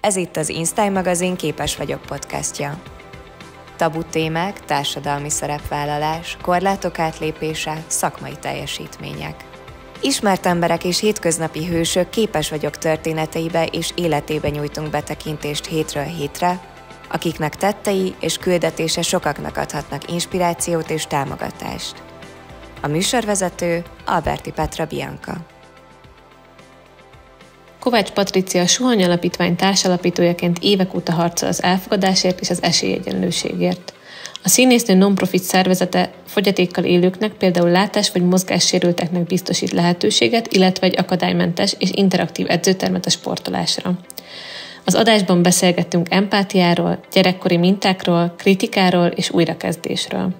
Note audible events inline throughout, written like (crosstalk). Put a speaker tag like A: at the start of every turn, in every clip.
A: Ez itt az Instyle magazin Képes vagyok podcastja. Tabu témák, társadalmi szerepvállalás, korlátok átlépése, szakmai teljesítmények. Ismert emberek és hétköznapi hősök képes vagyok történeteibe és életébe nyújtunk betekintést hétről hétre, akiknek tettei és küldetése sokaknak adhatnak inspirációt és támogatást. A műsorvezető Alberti Petra Bianca.
B: Kovács Patricia Suhany Alapítvány társalapítójaként évek óta harcol az elfogadásért és az esélyegyenlőségért. A színésznő non-profit szervezete fogyatékkal élőknek, például látás- vagy mozgássérülteknek biztosít lehetőséget, illetve egy akadálymentes és interaktív edzőtermet a sportolásra. Az adásban beszélgettünk empátiáról, gyerekkori mintákról, kritikáról és újrakezdésről.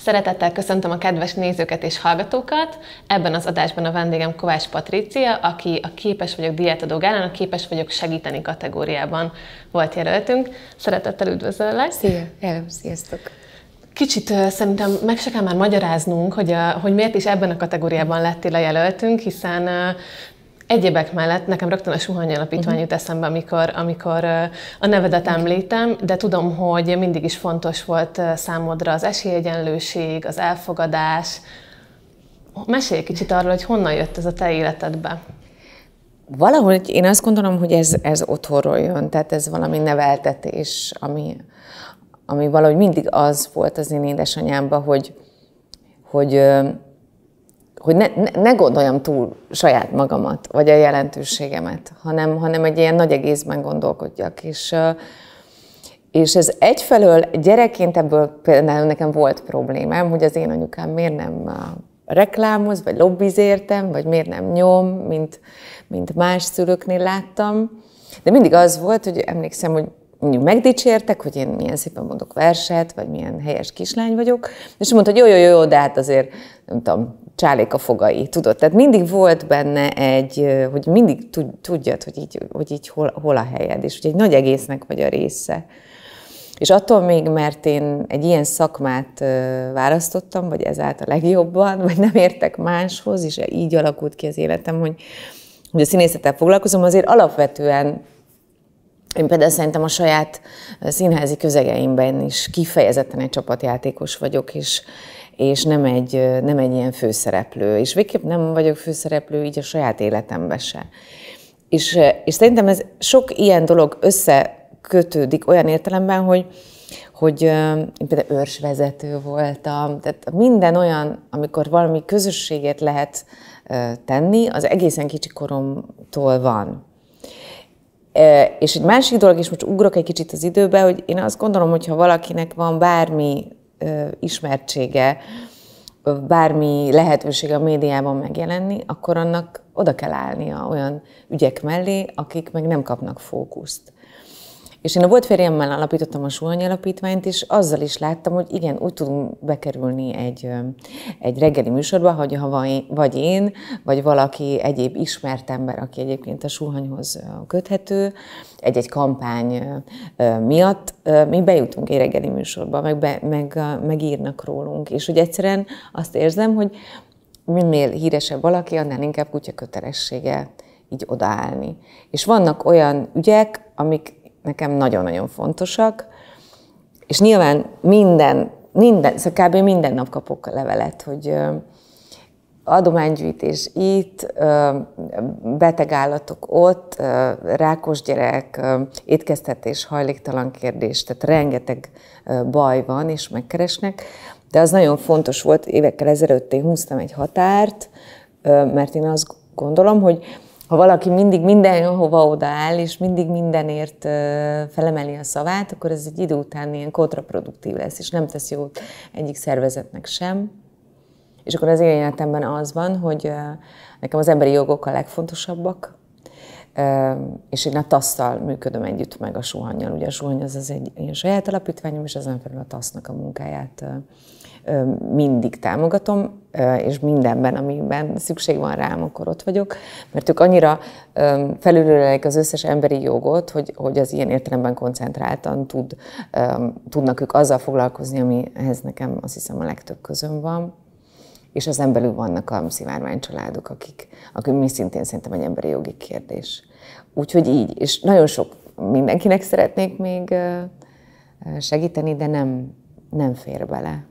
B: Szeretettel köszöntöm a kedves nézőket és hallgatókat. Ebben az adásban a vendégem Kovács Patrícia, aki a Képes vagyok diátadó gálán, a Képes vagyok segíteni kategóriában volt jelöltünk. Szeretettel üdvözöllek.
C: Szia, hello, sziasztok.
B: Kicsit szerintem meg se kell már magyaráznunk, hogy, a, hogy miért is ebben a kategóriában lettél a jelöltünk, hiszen Egyébek mellett nekem rögtön a Suhany Alapítvány uh-huh. jut eszembe, amikor, amikor a nevedet említem, de tudom, hogy mindig is fontos volt számodra az esélyegyenlőség, az elfogadás. Mesélj kicsit arról, hogy honnan jött ez a te életedbe.
C: Valahogy én azt gondolom, hogy ez, ez otthonról jön, tehát ez valami neveltetés, ami, ami valahogy mindig az volt az én édesanyámban, hogy, hogy hogy ne, ne, gondoljam túl saját magamat, vagy a jelentőségemet, hanem, hanem egy ilyen nagy egészben gondolkodjak. És, és ez egyfelől gyerekként ebből például nekem volt problémám, hogy az én anyukám miért nem reklámoz, vagy lobbizértem, vagy miért nem nyom, mint, mint más szülőknél láttam. De mindig az volt, hogy emlékszem, hogy mondjuk megdicsértek, hogy én milyen szépen mondok verset, vagy milyen helyes kislány vagyok, és mondta, hogy jó, jó, jó, de hát azért, nem tudom, csálék a fogai, tudod? Tehát mindig volt benne egy, hogy mindig tudjad, hogy így, hogy így hol, hol a helyed, és hogy egy nagy egésznek vagy a része. És attól még, mert én egy ilyen szakmát választottam, vagy ezáltal legjobban, vagy nem értek máshoz, és így alakult ki az életem, hogy, hogy a színészettel foglalkozom, azért alapvetően én például szerintem a saját színházi közegeimben is kifejezetten egy csapatjátékos vagyok, és, és nem egy, nem egy ilyen főszereplő. És végképp nem vagyok főszereplő így a saját életemben se. És, és szerintem ez sok ilyen dolog összekötődik olyan értelemben, hogy, hogy én például őrsvezető voltam, tehát minden olyan, amikor valami közösséget lehet tenni, az egészen kicsi koromtól van. És egy másik dolog, és most ugrok egy kicsit az időbe, hogy én azt gondolom, hogy ha valakinek van bármi ismertsége, bármi lehetőség a médiában megjelenni, akkor annak oda kell állnia olyan ügyek mellé, akik meg nem kapnak fókuszt. És én a volt férjemmel alapítottam a Suhany Alapítványt, és azzal is láttam, hogy igen, úgy tudunk bekerülni egy, egy reggeli műsorba, hogy ha vagy én, vagy valaki egyéb ismert ember, aki egyébként a Suhanyhoz köthető, egy-egy kampány miatt, mi bejutunk egy reggeli műsorba, meg, be, meg, megírnak rólunk. És hogy egyszerűen azt érzem, hogy minél híresebb valaki, annál inkább kutya kötelessége így odaállni. És vannak olyan ügyek, amik nekem nagyon-nagyon fontosak, és nyilván minden, minden, szóval kb. minden nap kapok levelet, hogy adománygyűjtés itt, beteg állatok ott, rákos gyerek, étkeztetés, hajléktalan kérdés, tehát rengeteg baj van, és megkeresnek. De az nagyon fontos volt, évekkel ezelőtt én húztam egy határt, mert én azt gondolom, hogy ha valaki mindig mindenhova odaáll, és mindig mindenért felemeli a szavát, akkor ez egy idő után ilyen kontraproduktív lesz, és nem tesz jót egyik szervezetnek sem. És akkor az én életemben az van, hogy nekem az emberi jogok a legfontosabbak, és én a TASZ-tal működöm együtt meg a Suhannyal. Ugye a Suhany az, az egy ilyen saját alapítványom, és ezen felül a TASZ-nak a munkáját mindig támogatom, és mindenben, amiben szükség van rám, akkor ott vagyok, mert ők annyira felülőlelik az összes emberi jogot, hogy, hogy az ilyen értelemben koncentráltan tud, tudnak ők azzal foglalkozni, amihez nekem azt hiszem a legtöbb közön van. és ezen belül vannak a szivárvány családok, akik, akik mi szintén szerintem egy emberi jogi kérdés. Úgyhogy így, és nagyon sok mindenkinek szeretnék még segíteni, de nem, nem fér bele.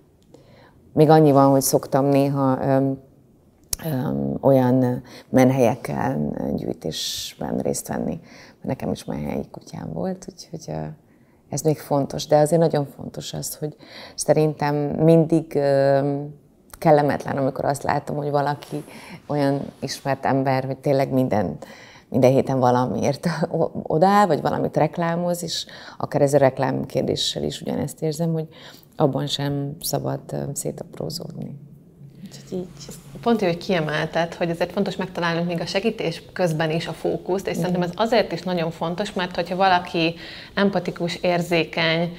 C: Még annyi van, hogy szoktam néha öm, öm, olyan menhelyekkel gyűjtésben részt venni. Nekem is menhelyi kutyám volt, úgyhogy ez még fontos. De azért nagyon fontos az, hogy szerintem mindig öm, kellemetlen, amikor azt látom, hogy valaki olyan ismert ember, hogy tényleg minden minden héten valamiért (laughs) odáll, vagy valamit reklámoz, és akár ez a reklám kérdéssel is ugyanezt érzem, hogy abban sem szabad szétaprózódni.
B: így. Pont hogy kiemelted, hogy ezért fontos megtalálnunk még a segítés közben is a fókuszt, és szerintem ez azért is nagyon fontos, mert hogyha valaki empatikus, érzékeny,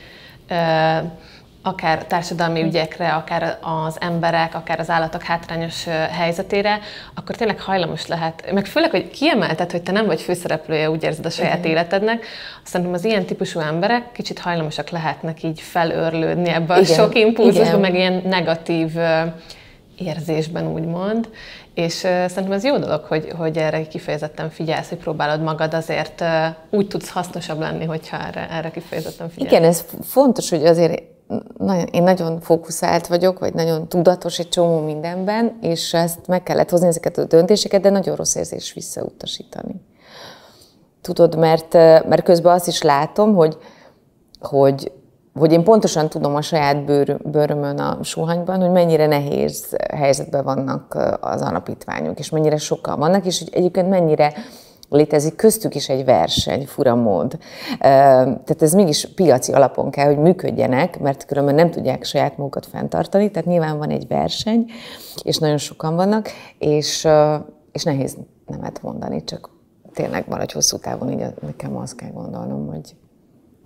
B: akár társadalmi ügyekre, akár az emberek, akár az állatok hátrányos helyzetére, akkor tényleg hajlamos lehet, meg főleg, hogy kiemelted, hogy te nem vagy főszereplője, úgy érzed a saját Igen. életednek, szerintem az ilyen típusú emberek kicsit hajlamosak lehetnek így felőrlődni ebbe a Igen. sok impulzusba, meg ilyen negatív érzésben, úgymond. És szerintem ez jó dolog, hogy, hogy erre kifejezetten figyelsz, hogy próbálod magad azért úgy tudsz hasznosabb lenni, hogyha erre, erre kifejezetten figyelsz.
C: Igen, ez fontos, hogy azért nagyon, én nagyon fókuszált vagyok, vagy nagyon tudatos egy csomó mindenben, és ezt meg kellett hozni ezeket a döntéseket, de nagyon rossz érzés visszautasítani. Tudod, mert, mert közben azt is látom, hogy, hogy, hogy én pontosan tudom a saját bőr, bőrömön a suhanyban, hogy mennyire nehéz helyzetben vannak az alapítványok, és mennyire sokan vannak, és hogy egyébként mennyire létezik köztük is egy verseny, fura mód. Tehát ez mégis piaci alapon kell, hogy működjenek, mert különben nem tudják saját magukat fenntartani, tehát nyilván van egy verseny, és nagyon sokan vannak, és, és nehéz nemet mondani, csak tényleg valahogy hosszú távon így nekem azt kell gondolnom, hogy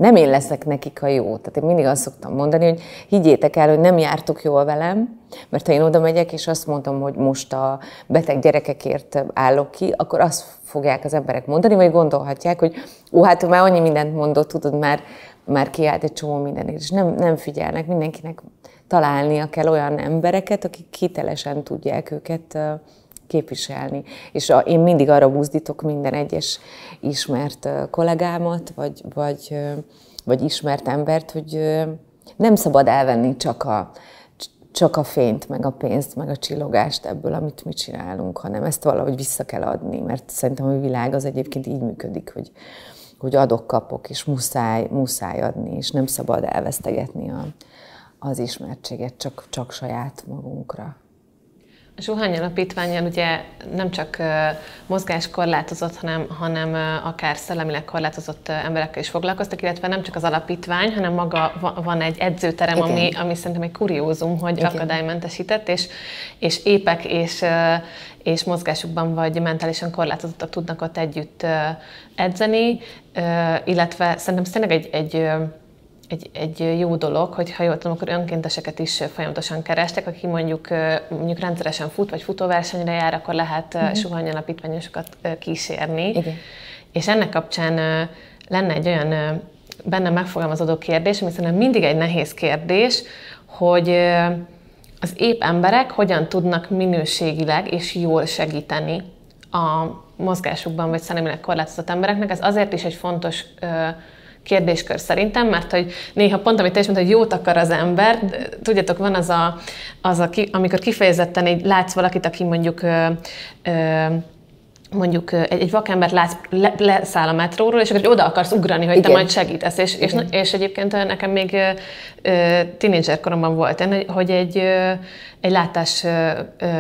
C: nem én leszek nekik a jó. Tehát én mindig azt szoktam mondani, hogy higgyétek el, hogy nem jártok jól velem, mert ha én oda megyek, és azt mondom, hogy most a beteg gyerekekért állok ki, akkor azt fogják az emberek mondani, vagy gondolhatják, hogy ó, hát már annyi mindent mondott, tudod, már, már kiállt egy csomó mindenért, és nem, nem figyelnek, mindenkinek találnia kell olyan embereket, akik hitelesen tudják őket képviselni. És a, én mindig arra buzdítok minden egyes ismert kollégámat, vagy, vagy, vagy ismert embert, hogy nem szabad elvenni csak a, csak a fényt, meg a pénzt, meg a csillogást ebből, amit mi csinálunk, hanem ezt valahogy vissza kell adni, mert szerintem a világ az egyébként így működik, hogy, hogy adok-kapok, és muszáj, muszáj adni, és nem szabad elvesztegetni a, az ismertséget csak, csak saját magunkra.
B: A Zsuhány Alapítványon ugye nem csak mozgáskorlátozott, hanem, hanem akár szellemileg korlátozott emberekkel is foglalkoztak, illetve nem csak az alapítvány, hanem maga van egy edzőterem, ami, ami szerintem egy kuriózum, hogy Igen. akadálymentesített, és, és épek és, és mozgásukban vagy mentálisan korlátozottak tudnak ott együtt edzeni, illetve szerintem tényleg egy, egy egy, egy jó dolog, hogy ha jól tudom, akkor önkénteseket is folyamatosan kerestek, aki mondjuk, mondjuk rendszeresen fut, vagy futóversenyre jár, akkor lehet uh-huh. suhany alapítványosokat kísérni. Igen. És ennek kapcsán lenne egy olyan benne megfogalmazódó kérdés, ami szerintem mindig egy nehéz kérdés, hogy az épp emberek hogyan tudnak minőségileg és jól segíteni a mozgásukban vagy szellemileg korlátozott embereknek. Ez azért is egy fontos kérdéskör szerintem, mert hogy néha pont, amit te is mondtad, hogy jót akar az ember, tudjátok, van az a, az a amikor kifejezetten így látsz valakit, aki mondjuk ö, ö, mondjuk egy, egy vakembert látsz, le, leszáll a metróról, és akkor oda akarsz ugrani, hogy Igen. te majd segítesz. És, és, és egyébként nekem még tínédzser koromban volt, hogy egy, egy látás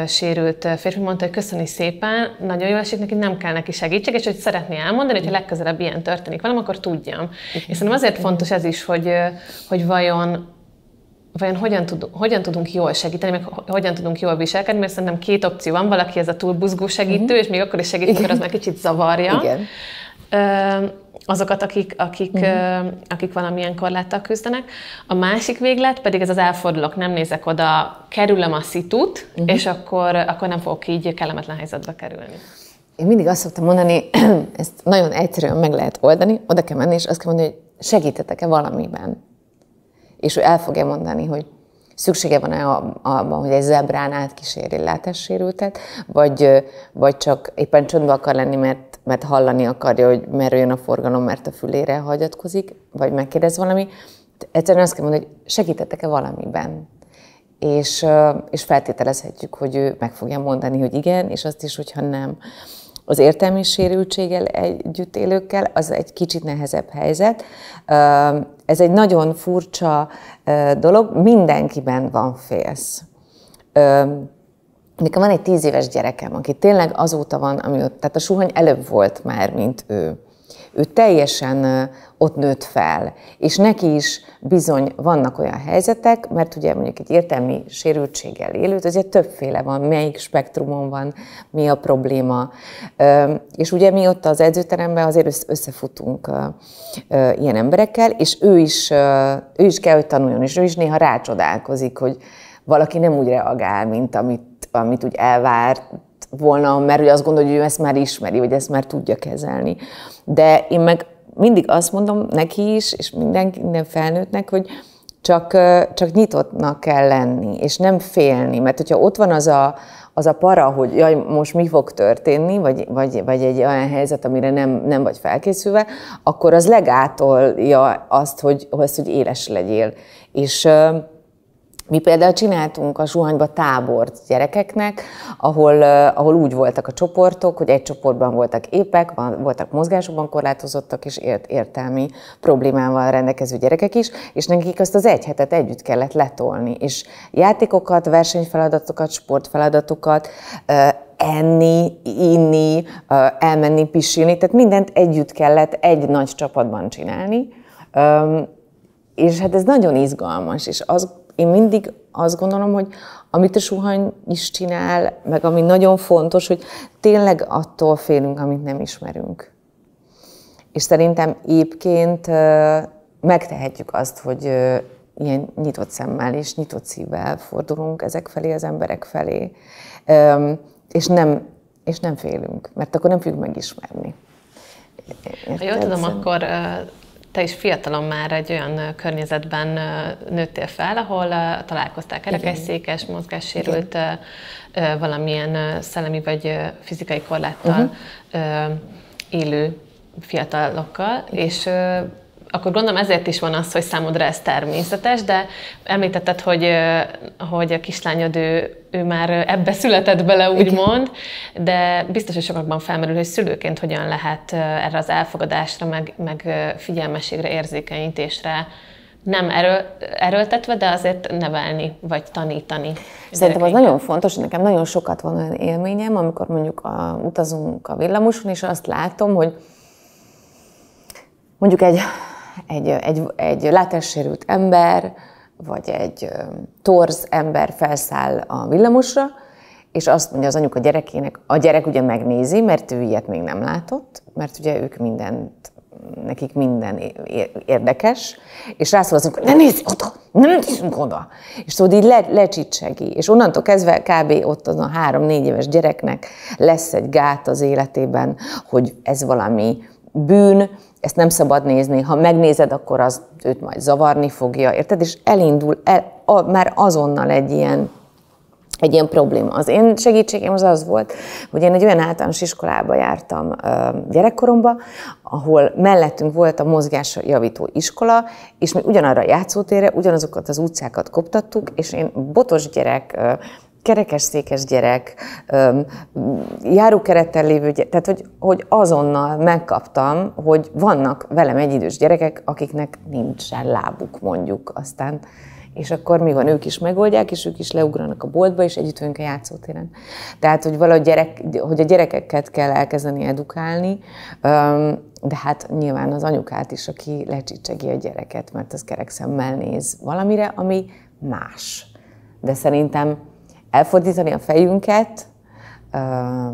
B: sérült férfi mondta, hogy köszöni szépen, nagyon jól esik neki, nem kell neki segítség, és hogy szeretné elmondani, hogy ha legközelebb ilyen történik velem, akkor tudjam. Igen. És szerintem azért fontos ez is, hogy, hogy vajon vajon hogyan, tud, hogyan tudunk jól segíteni, meg hogyan tudunk jól viselkedni, mert szerintem két opció van, valaki ez a túl buzgó segítő, uh-huh. és még akkor is segít, amikor az már kicsit zavarja. Igen. azokat, akik, akik, uh-huh. akik valamilyen korláttal küzdenek. A másik véglet pedig ez az elfordulok, nem nézek oda, kerülöm a szitut, uh-huh. és akkor, akkor nem fogok így kellemetlen helyzetbe kerülni.
C: Én mindig azt szoktam mondani, (clears throat) ezt nagyon egyszerűen meg lehet oldani, oda kell menni, és azt kell mondani, hogy segítetek-e valamiben és ő el fogja mondani, hogy szüksége van-e abban, hogy egy zebrán átkíséri látássérültet, vagy, vagy csak éppen csöndben akar lenni, mert, mert hallani akarja, hogy merüljön a forgalom, mert a fülére hagyatkozik, vagy megkérdez valami. Egyszerűen azt kell mondani, hogy segítettek-e valamiben? És, és feltételezhetjük, hogy ő meg fogja mondani, hogy igen, és azt is, hogyha nem az értelmi sérültséggel együtt élőkkel, az egy kicsit nehezebb helyzet. Ez egy nagyon furcsa dolog, mindenkiben van félsz. Nekem van egy tíz éves gyerekem, aki tényleg azóta van, ami tehát a suhany előbb volt már, mint ő ő teljesen ott nőtt fel, és neki is bizony vannak olyan helyzetek, mert ugye mondjuk egy értelmi sérültséggel élő, azért többféle van, melyik spektrumon van, mi a probléma. És ugye mi ott az edzőteremben azért összefutunk ilyen emberekkel, és ő is, ő is kell, hogy tanuljon, és ő is néha rácsodálkozik, hogy valaki nem úgy reagál, mint amit, amit úgy elvárt, volna, mert ugye azt gondolja, hogy ő ezt már ismeri, vagy ezt már tudja kezelni. De én meg mindig azt mondom neki is, és minden, minden felnőttnek, hogy csak, csak nyitottnak kell lenni, és nem félni, mert hogyha ott van az a, az a para, hogy jaj, most mi fog történni, vagy, vagy, vagy egy olyan helyzet, amire nem, nem vagy felkészülve, akkor az legátolja azt, hogy, azt, hogy éles legyél. És mi például csináltunk a Zsuhanyba tábort gyerekeknek, ahol, ahol úgy voltak a csoportok, hogy egy csoportban voltak épek, voltak mozgásokban korlátozottak és ért, értelmi problémával rendelkező gyerekek is, és nekik azt az egy hetet együtt kellett letolni. És játékokat, versenyfeladatokat, sportfeladatokat, enni, inni, elmenni, pisilni, tehát mindent együtt kellett egy nagy csapatban csinálni. És hát ez nagyon izgalmas, és az én mindig azt gondolom, hogy amit a suhany is csinál, meg ami nagyon fontos, hogy tényleg attól félünk, amit nem ismerünk. És szerintem éppként megtehetjük azt, hogy ilyen nyitott szemmel és nyitott szívvel fordulunk ezek felé, az emberek felé, és nem, és nem félünk, mert akkor nem fogjuk megismerni.
B: Érted? Ha jól tudom, akkor te is fiatalon már egy olyan környezetben nőttél fel, ahol találkoztál kerekesszékes, mozgássérült, Igen. valamilyen szellemi vagy fizikai korláttal uh-huh. élő fiatalokkal, Igen. és akkor gondolom ezért is van az, hogy számodra ez természetes, de említetted, hogy, hogy a kislányod ő, ő már ebbe született bele, úgymond, de biztos, hogy sokakban felmerül, hogy szülőként hogyan lehet erre az elfogadásra, meg, meg figyelmességre, érzékenyítésre nem erő, erőltetve, de azért nevelni, vagy tanítani.
C: Szerintem az nagyon fontos, nekem nagyon sokat van olyan élményem, amikor mondjuk a, utazunk a villamoson, és azt látom, hogy mondjuk egy egy, egy, egy látássérült ember, vagy egy torz ember felszáll a villamosra, és azt mondja az anyuka gyerekének, a gyerek ugye megnézi, mert ő ilyet még nem látott, mert ugye ők mindent, nekik minden érdekes, és rászól az hogy ne nézz oda, nem nézzünk oda. És tudod, így le, lecsicsegi. És onnantól kezdve kb. ott az a három-négy éves gyereknek lesz egy gát az életében, hogy ez valami bűn, ezt nem szabad nézni, ha megnézed, akkor az őt majd zavarni fogja, érted? És elindul el, a, már azonnal egy ilyen, egy ilyen probléma. Az én segítségem az az volt, hogy én egy olyan általános iskolába jártam gyerekkoromban, ahol mellettünk volt a mozgásjavító iskola, és mi ugyanarra a játszótérre, ugyanazokat az utcákat koptattuk, és én botos gyerek, kerekesszékes gyerek, járókerettel lévő gyerek, tehát hogy, hogy azonnal megkaptam, hogy vannak velem egyidős gyerekek, akiknek nincsen lábuk mondjuk, aztán és akkor mi van, ők is megoldják, és ők is leugranak a boltba, és együtt vagyunk a játszótéren. Tehát, hogy valahogy gyerek, hogy a gyerekeket kell elkezdeni edukálni, de hát nyilván az anyukát is, aki lecsicsegi a gyereket, mert az kerek szemmel néz valamire, ami más. De szerintem elfordítani a fejünket,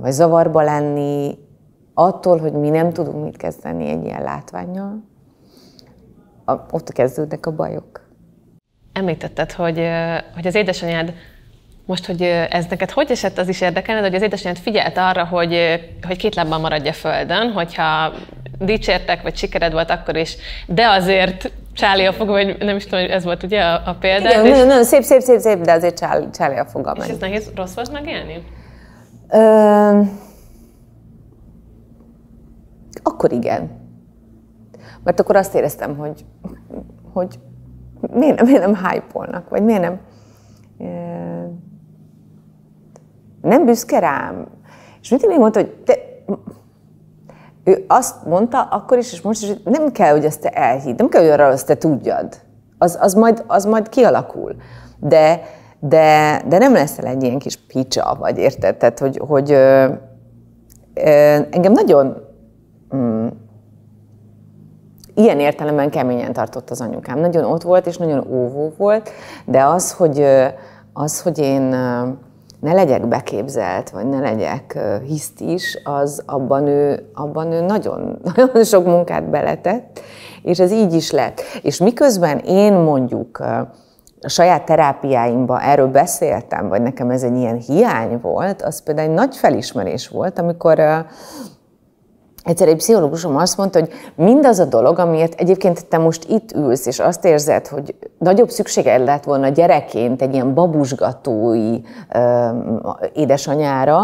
C: vagy zavarba lenni attól, hogy mi nem tudunk mit kezdeni egy ilyen látványjal, ott kezdődnek a bajok.
B: Említetted, hogy, hogy az édesanyád most, hogy ez neked hogy esett, az is érdekelne, hogy az édesanyád figyelt arra, hogy, hogy két lábban maradja földön, hogyha dicsértek, vagy sikered volt akkor is, de azért Csáli a foga, vagy nem is tudom, hogy ez volt ugye a, a példa.
C: Igen, nagyon, nagyon szép, szép, szép, szép, de azért csáli, csáli a foga.
B: És ez nehéz, rossz volt megélni?
C: Ö, akkor igen. Mert akkor azt éreztem, hogy, hogy miért, miért nem hype vagy miért nem... Nem büszke rám. És mindig még mondta, hogy te, ő azt mondta akkor is, és most is, hogy nem kell, hogy ezt te elhidd, nem kell, hogy arra azt te tudjad. Az, az, majd, az majd kialakul. De, de, de nem leszel egy ilyen kis picsa, vagy érted? Tehát, hogy, hogy ö, ö, engem nagyon mm, ilyen értelemben keményen tartott az anyukám. Nagyon ott volt, és nagyon óvó volt, de az, hogy, az, hogy én ne legyek beképzelt, vagy ne legyek hisztis, az abban ő, abban ő nagyon, (laughs) nagyon sok munkát beletett, és ez így is lett. És miközben én mondjuk a saját terápiáimban erről beszéltem, vagy nekem ez egy ilyen hiány volt, az például egy nagy felismerés volt, amikor Egyszer egy pszichológusom azt mondta, hogy mindaz a dolog, amiért egyébként te most itt ülsz, és azt érzed, hogy nagyobb szükséged lett volna gyerekként egy ilyen babusgatói ö, édesanyára,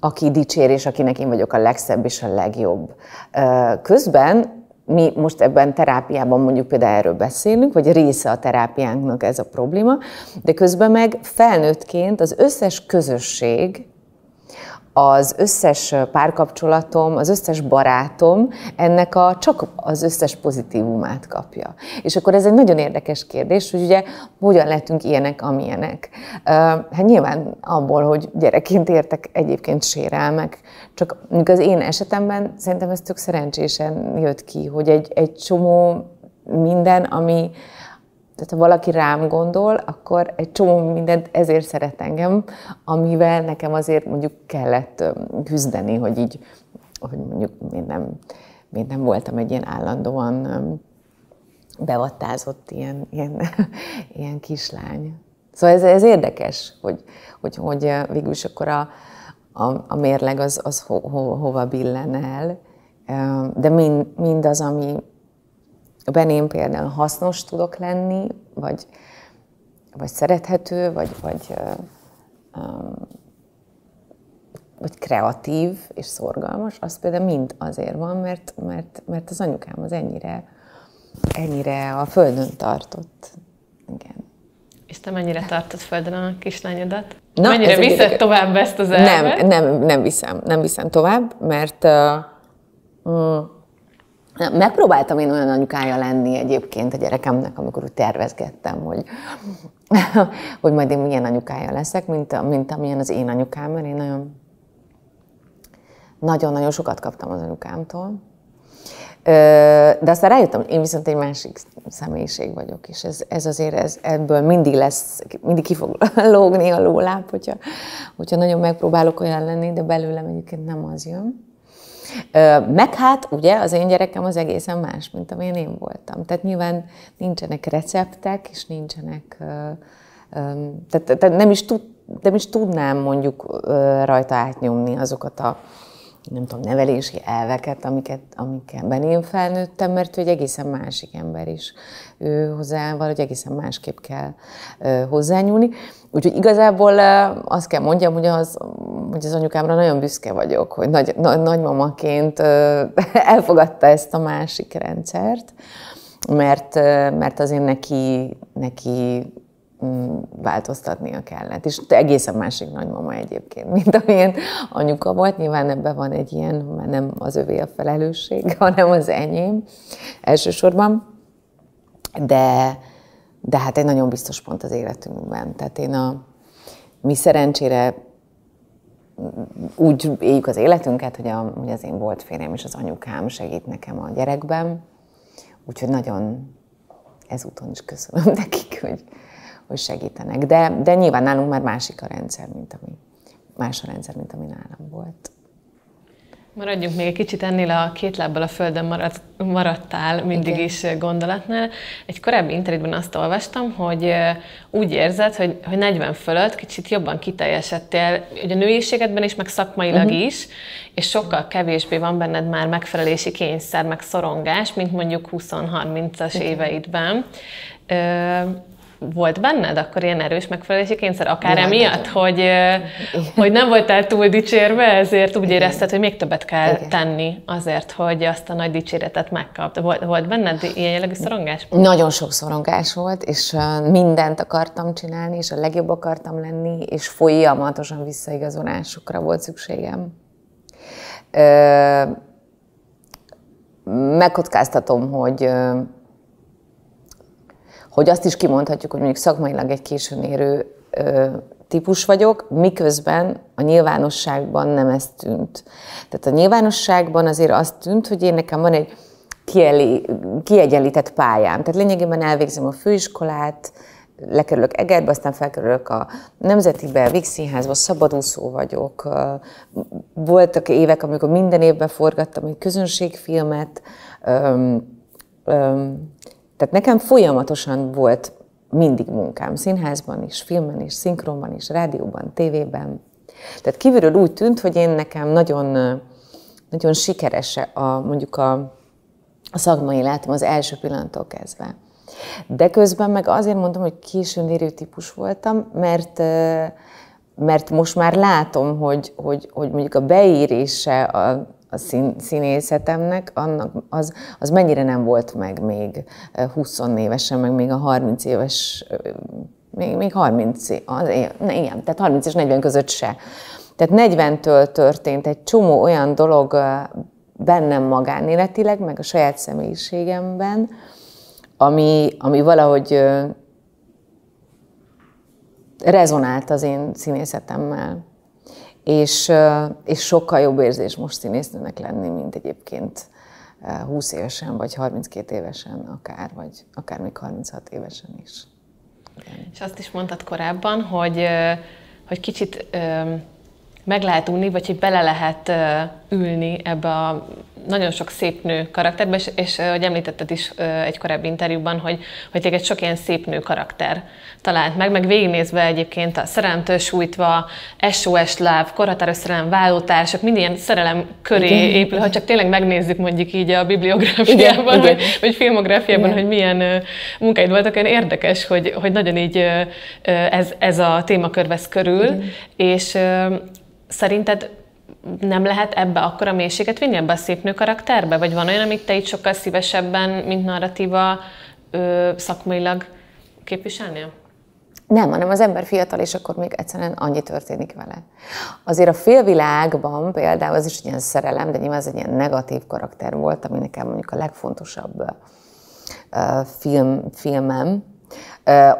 C: aki dicsér, és akinek én vagyok a legszebb és a legjobb. Közben mi most ebben terápiában mondjuk például erről beszélünk, vagy része a terápiánknak ez a probléma, de közben meg felnőttként az összes közösség, az összes párkapcsolatom, az összes barátom ennek a csak az összes pozitívumát kapja. És akkor ez egy nagyon érdekes kérdés, hogy ugye hogyan lettünk ilyenek, amilyenek. Hát nyilván abból, hogy gyerekként értek egyébként sérelmek, csak az én esetemben szerintem ez tök szerencsésen jött ki, hogy egy, egy csomó minden, ami, tehát ha valaki rám gondol, akkor egy csomó mindent ezért szeret engem, amivel nekem azért mondjuk kellett küzdeni, hogy így, hogy mondjuk én nem, én nem voltam egy ilyen állandóan bevattázott ilyen, ilyen, (laughs) ilyen kislány. Szóval ez, ez érdekes, hogy, hogy, hogy végül is akkor a, a, a mérleg az, az ho, ho, hova billen el, de mind, mindaz, ami, beném például hasznos tudok lenni, vagy, vagy szerethető, vagy, vagy, um, vagy kreatív és szorgalmas, az például mind azért van, mert, mert, mert az anyukám az ennyire, ennyire a földön tartott. Igen.
B: És te mennyire tartod földön a kislányodat? Na, mennyire viszed egy... tovább ezt az elvet?
C: Nem, nem, nem viszem, nem viszem tovább, mert uh, Megpróbáltam én olyan anyukája lenni egyébként a gyerekemnek, amikor úgy tervezgettem, hogy, (laughs) hogy majd én milyen anyukája leszek, mint, mint amilyen az én anyukám, mert én nagyon nagyon-nagyon sokat kaptam az anyukámtól. De aztán rájöttem, én viszont egy másik személyiség vagyok, és ez, ez azért ez, ebből mindig lesz, mindig ki fog (laughs) lógni a lóláb, hogyha, hogyha nagyon megpróbálok olyan lenni, de belőlem egyébként nem az jön. Meg hát, ugye, az én gyerekem az egészen más, mint amilyen én voltam. Tehát nyilván nincsenek receptek, és nincsenek, tehát, tehát nem, is tud, nem is tudnám mondjuk rajta átnyomni azokat a nem tudom, nevelési elveket, amiket, amikben én felnőttem, mert ő egy egészen másik ember is. Ő hozzá valahogy egészen másképp kell hozzányúlni. Úgyhogy igazából azt kell mondjam, hogy az, hogy az anyukámra nagyon büszke vagyok, hogy nagy, nagy, nagymamaként (laughs) elfogadta ezt a másik rendszert, mert, mert azért neki, neki mm, változtatnia kellett. És egészen másik nagymama egyébként, mint amilyen anyuka volt. Nyilván ebben van egy ilyen, mert nem az övé a felelősség, (laughs) hanem az enyém elsősorban. De, de hát egy nagyon biztos pont az életünkben. Tehát én a, mi szerencsére úgy éljük az életünket, hogy, a, hogy az én volt férjem és az anyukám segít nekem a gyerekben. Úgyhogy nagyon ezúton is köszönöm (laughs) nekik, hogy, hogy segítenek. De, de nyilván nálunk már másik a rendszer, mint ami, más a rendszer, mint ami nálam volt.
B: Maradjunk még egy kicsit ennél a két lábbal a földön maradt, maradtál mindig Igen. is gondolatnál. Egy korábbi interjúban azt olvastam, hogy úgy érzed, hogy, hogy 40 fölött kicsit jobban kiteljesedtél, ugye a nőiségedben is, meg szakmailag uh-huh. is, és sokkal kevésbé van benned már megfelelési kényszer, meg szorongás, mint mondjuk 20-30-as éveidben volt benned akkor ilyen erős megfelelési kényszer, akár Igen, emiatt, hogy, hogy nem voltál túl dicsérve, ezért úgy Igen. érezted, hogy még többet kell Igen. tenni azért, hogy azt a nagy dicséretet megkapd. Volt, volt benned ilyen jellegű szorongás?
C: Nagyon sok szorongás volt, és mindent akartam csinálni, és a legjobb akartam lenni, és folyamatosan visszaigazolásokra volt szükségem. Megkockáztatom, hogy hogy azt is kimondhatjuk, hogy mondjuk szakmailag egy későn érő ö, típus vagyok, miközben a nyilvánosságban nem ez tűnt. Tehát a nyilvánosságban azért azt tűnt, hogy én nekem van egy kieli, kiegyenlített pályám. Tehát lényegében elvégzem a főiskolát, lekerülök Egerbe, aztán felkerülök a Nemzetibe, Vígszínházba, szabadúszó vagyok. Voltak évek, amikor minden évben forgattam egy közönségfilmet, öm, öm, tehát nekem folyamatosan volt mindig munkám, színházban is, filmben is, szinkronban is, rádióban, tévében. Tehát kívülről úgy tűnt, hogy én nekem nagyon, nagyon sikeres a, mondjuk a, a szakmai látom az első pillanattól kezdve. De közben meg azért mondom, hogy későn érő típus voltam, mert, mert most már látom, hogy, hogy, hogy mondjuk a beírése a, a szín, színészetemnek, annak az, az mennyire nem volt meg még 20 évesen, meg még a 30 éves, még, még 30, az, igen, tehát 30 és 40 között se. Tehát 40-től történt egy csomó olyan dolog bennem magánéletileg, meg a saját személyiségemben, ami, ami valahogy rezonált az én színészetemmel és, és sokkal jobb érzés most színésznőnek lenni, mint egyébként 20 évesen, vagy 32 évesen akár, vagy akár még 36 évesen is.
B: És azt is mondtad korábban, hogy, hogy kicsit meg lehet unni, vagy hogy bele lehet ülni ebbe a nagyon sok szép nő karakterbe, és, és hogy említetted is egy korábbi interjúban, hogy, hogy téged sok ilyen szép nő karakter talált meg, meg végignézve egyébként a szerelemtől sújtva, SOS láv, korhatáros szerelem, vállótársak, mind ilyen szerelem köré Igen. épül, ha csak tényleg megnézzük mondjuk így a bibliográfiában, Igen. vagy, vagy filmográfiában, Igen. hogy milyen munkáid voltak, olyan érdekes, hogy, hogy nagyon így ez, ez a témakör vesz körül, Igen. és szerinted nem lehet ebbe akkora mélységet vinni, ebbe a szép nő karakterbe? Vagy van olyan, amit te itt sokkal szívesebben, mint narratíva ö, szakmailag képviselnél?
C: Nem, hanem az ember fiatal, és akkor még egyszerűen annyi történik vele. Azért a félvilágban például az is egy ilyen szerelem, de nyilván ez egy ilyen negatív karakter volt, ami nekem mondjuk a legfontosabb uh, film, filmem,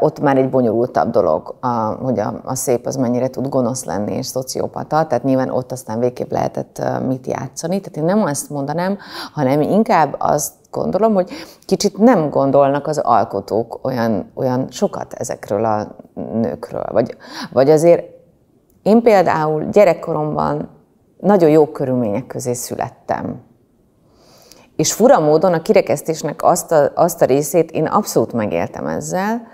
C: ott már egy bonyolultabb dolog, hogy a, a szép az mennyire tud gonosz lenni és szociopata, tehát nyilván ott aztán végképp lehetett mit játszani. Tehát én nem azt mondanám, hanem inkább azt gondolom, hogy kicsit nem gondolnak az alkotók olyan, olyan sokat ezekről a nőkről. Vagy, vagy azért én például gyerekkoromban nagyon jó körülmények közé születtem. És fura módon a kirekesztésnek azt a, azt a részét én abszolút megéltem ezzel,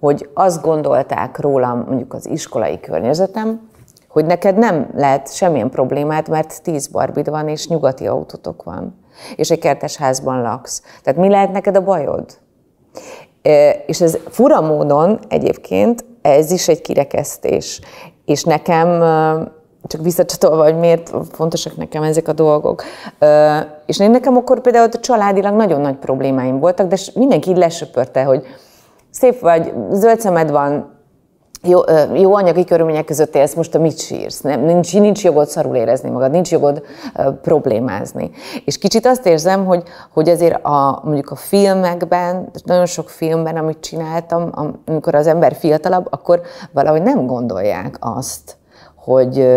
C: hogy azt gondolták rólam mondjuk az iskolai környezetem, hogy neked nem lehet semmilyen problémát, mert tíz barbid van, és nyugati autótok van, és egy kertes házban laksz. Tehát mi lehet neked a bajod? És ez fura módon egyébként, ez is egy kirekesztés. És nekem, csak visszacsatolva, hogy miért fontosak nekem ezek a dolgok. És én nekem akkor például családilag nagyon nagy problémáim voltak, de mindenki így lesöpörte, hogy szép vagy, zöld szemed van, jó, jó anyagi körülmények között élsz, most a mit sírsz? Nem, nincs, nincs jogod szarul érezni magad, nincs jogod uh, problémázni. És kicsit azt érzem, hogy, hogy azért a, mondjuk a filmekben, nagyon sok filmben, amit csináltam, amikor az ember fiatalabb, akkor valahogy nem gondolják azt, hogy,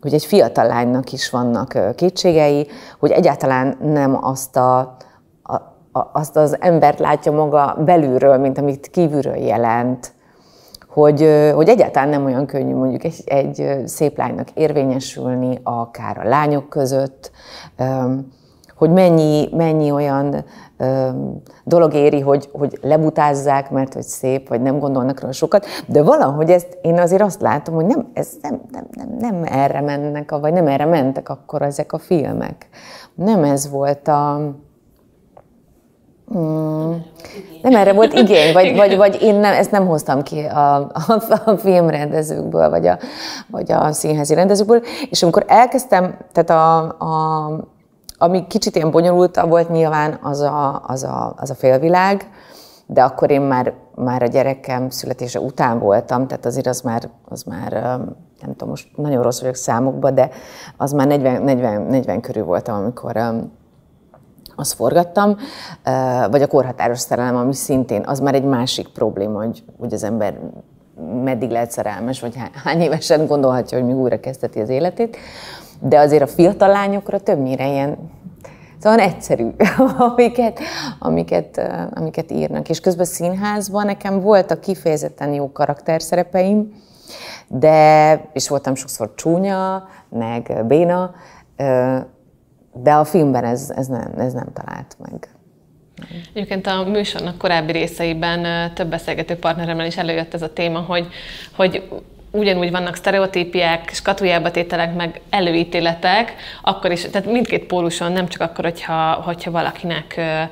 C: hogy egy fiatal lánynak is vannak kétségei, hogy egyáltalán nem azt a, azt az embert látja maga belülről, mint amit kívülről jelent, hogy, hogy egyáltalán nem olyan könnyű mondjuk egy, egy szép lánynak érvényesülni, akár a lányok között, hogy mennyi, mennyi olyan dolog éri, hogy, hogy lebutázzák, mert hogy szép, vagy nem gondolnak róla sokat, de valahogy ezt én azért azt látom, hogy nem, ez nem, nem, nem, nem erre mennek, vagy nem erre mentek akkor ezek a filmek. Nem ez volt a, Hmm. Nem erre volt igény, vagy, vagy, vagy én nem, ezt nem hoztam ki a, a, a filmrendezőkből, vagy a, vagy a színházi rendezőkből, és amikor elkezdtem, tehát a, a, ami kicsit ilyen bonyolultabb volt nyilván, az a, az a, az a félvilág, de akkor én már, már a gyerekem születése után voltam, tehát azért az már, az már nem tudom, most nagyon rossz vagyok számokba, de az már 40, 40, 40 körül voltam, amikor azt forgattam, vagy a korhatáros szerelem, ami szintén, az már egy másik probléma, hogy, hogy az ember meddig lehet szerelmes, vagy hány évesen gondolhatja, hogy még újra kezdheti az életét. De azért a fiatal lányokra többnyire ilyen Szóval egyszerű, (laughs) amiket, amiket, amiket írnak. És közben színházban nekem voltak kifejezetten jó karakterszerepeim, de, és voltam sokszor csúnya, meg béna, de a filmben ez, ez, nem, ez nem talált meg.
B: Egyébként a műsornak korábbi részeiben több beszélgető partneremmel is előjött ez a téma, hogy, hogy ugyanúgy vannak sztereotípiák, skatujába tételek, meg előítéletek, akkor is, tehát mindkét póluson, nem csak akkor, hogyha, hogyha valakinek ö,